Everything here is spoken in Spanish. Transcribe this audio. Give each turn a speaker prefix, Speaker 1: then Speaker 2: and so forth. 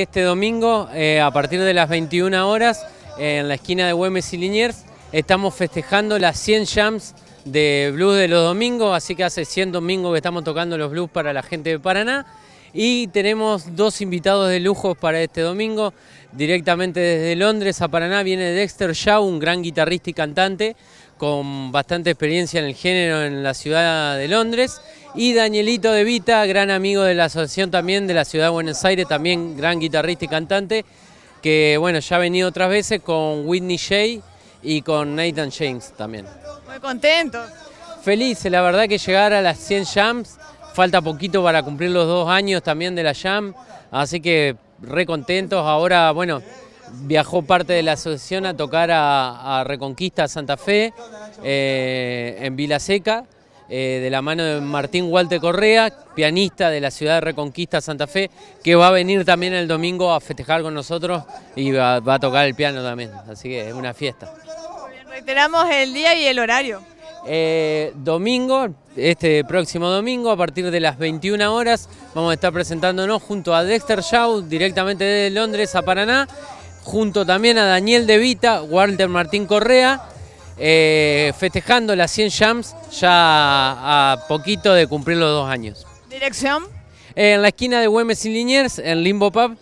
Speaker 1: este domingo eh, a partir de las 21 horas en la esquina de Güemes y Liniers. Estamos festejando las 100 jams de blues de los domingos, así que hace 100 domingos que estamos tocando los blues para la gente de Paraná. Y tenemos dos invitados de lujo para este domingo. Directamente desde Londres a Paraná viene Dexter Shaw, un gran guitarrista y cantante con bastante experiencia en el género en la ciudad de Londres. Y Danielito De Vita, gran amigo de la asociación también de la ciudad de Buenos Aires, también gran guitarrista y cantante, que bueno, ya ha venido otras veces con Whitney Shea y con Nathan James también.
Speaker 2: Muy contento.
Speaker 1: Feliz, la verdad que llegar a las 100 jams, falta poquito para cumplir los dos años también de la jam, así que re contentos. Ahora, bueno, viajó parte de la asociación a tocar a, Reconquista Santa Fe eh, en Vila Seca. Eh, de la mano de Martín Walter Correa, pianista de la ciudad de Reconquista Santa Fe, que va a venir también el domingo a festejar con nosotros y va, a tocar el piano también, así que es una fiesta.
Speaker 2: reiteramos el día y el horario.
Speaker 1: Eh, domingo, este próximo domingo, a partir de las 21 horas, vamos a estar presentándonos junto a Dexter Shaw, directamente desde Londres a Paraná, junto también a Daniel De Vita, Walter Martín Correa, eh, festejando las 100 jams ya a poquito de cumplir los dos años.
Speaker 2: ¿Dirección?
Speaker 1: en la esquina de Güemes y Liniers, en Limbo Pub,